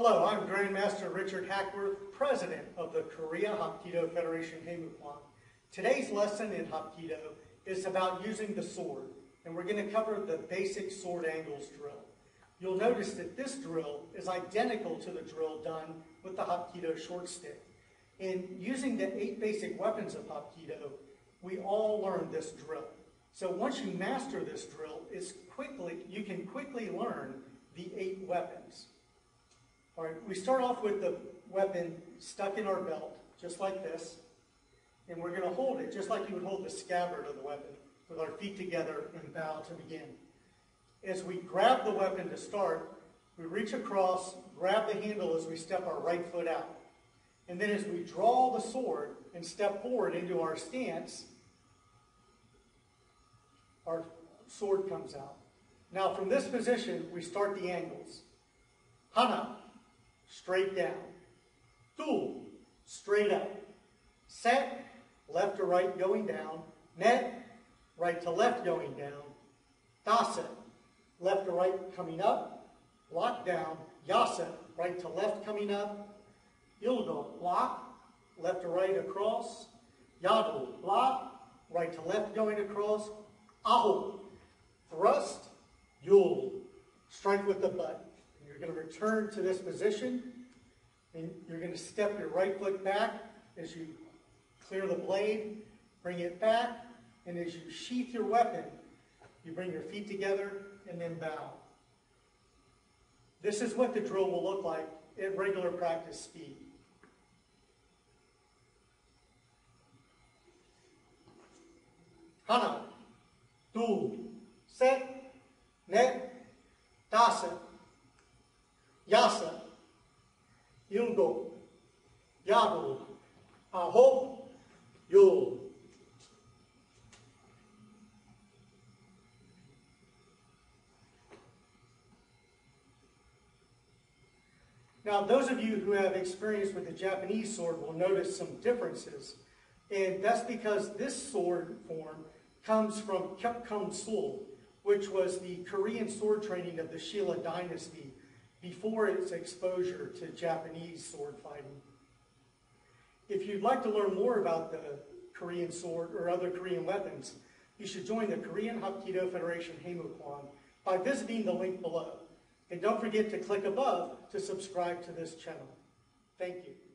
Hello, I'm Grandmaster Richard Hackworth, President of the Korea Hapkido Federation Haemukwan. Today's lesson in Hapkido is about using the sword, and we're going to cover the basic sword angles drill. You'll notice that this drill is identical to the drill done with the Hapkido short stick. In using the eight basic weapons of Hapkido, we all learn this drill. So once you master this drill, it's quickly, you can quickly learn the eight weapons. All right, we start off with the weapon stuck in our belt, just like this. And we're going to hold it just like you would hold the scabbard of the weapon, with our feet together and bow to begin. As we grab the weapon to start, we reach across, grab the handle as we step our right foot out. And then as we draw the sword and step forward into our stance, our sword comes out. Now from this position, we start the angles. Hana, straight down. Tu, straight up. Set, left to right going down. Net, right to left going down. Dasa, left to right coming up. Lock down. Yasa, right to left coming up. Ildo, lock, left to right across. Yadu, block, right to left going across. Aho, thrust, yul, strike with the butt. You're going to return to this position, and you're going to step your right foot back as you clear the blade, bring it back, and as you sheath your weapon, you bring your feet together and then bow. This is what the drill will look like at regular practice speed. Hana, tu, set, yasa, ilgo, yadu, aho, yul. Now, those of you who have experience with the Japanese sword will notice some differences. And that's because this sword form comes from Kyukgun Sul, which was the Korean sword training of the Shilla dynasty before its exposure to Japanese sword fighting. If you'd like to learn more about the Korean sword or other Korean weapons, you should join the Korean Hapkido Federation Haemukwan by visiting the link below. And don't forget to click above to subscribe to this channel. Thank you.